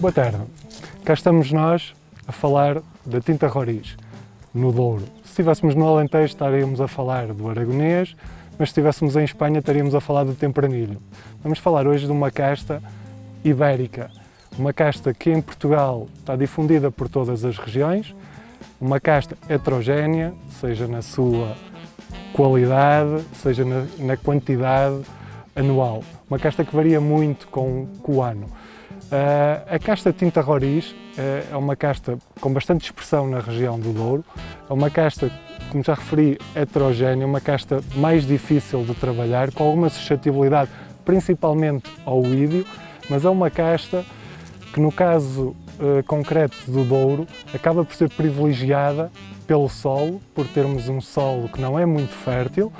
Boa tarde. Cá estamos nós a falar da tinta Roriz, no Douro. Se estivéssemos no Alentejo estaríamos a falar do aragonês, mas se estivéssemos em Espanha estaríamos a falar do tempranilho. Vamos falar hoje de uma casta ibérica, uma casta que em Portugal está difundida por todas as regiões, uma casta heterogénea, seja na sua qualidade, seja na, na quantidade anual. Uma casta que varia muito com, com o ano. Uh, a casta tinta roriz uh, é uma casta com bastante expressão na região do Douro. É uma casta, como já referi, heterogénea, uma casta mais difícil de trabalhar, com alguma suscetibilidade principalmente ao ídio, mas é uma casta que no caso uh, concreto do Douro acaba por ser privilegiada pelo solo, por termos um solo que não é muito fértil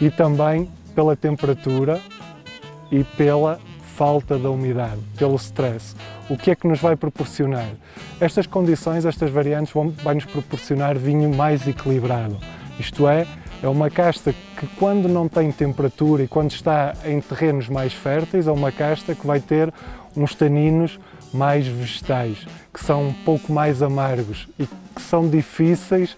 e também pela temperatura e pela falta da umidade, pelo stress. O que é que nos vai proporcionar? Estas condições, estas variantes vão vai nos proporcionar vinho mais equilibrado. Isto é, é uma casta que quando não tem temperatura e quando está em terrenos mais férteis, é uma casta que vai ter uns taninos mais vegetais, que são um pouco mais amargos e que são difíceis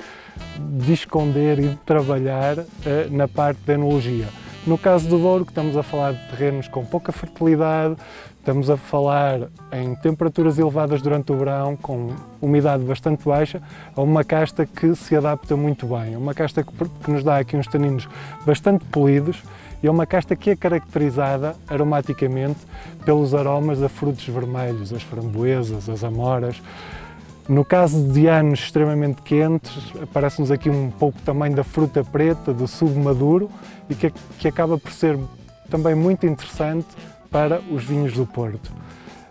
de esconder e de trabalhar uh, na parte da enologia. No caso do Douro, que estamos a falar de terrenos com pouca fertilidade, estamos a falar em temperaturas elevadas durante o verão, com umidade bastante baixa, é uma casta que se adapta muito bem. É uma casta que, que nos dá aqui uns taninos bastante polidos e é uma casta que é caracterizada aromaticamente pelos aromas a frutos vermelhos, as framboesas, as amoras, no caso de anos extremamente quentes, aparece-nos aqui um pouco também da fruta preta, do submaduro, e que, que acaba por ser também muito interessante para os vinhos do Porto.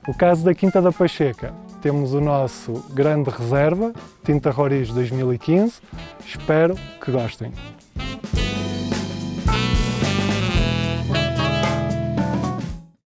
O caso da Quinta da Pacheca, temos o nosso grande reserva, Tinta Roriz 2015. Espero que gostem.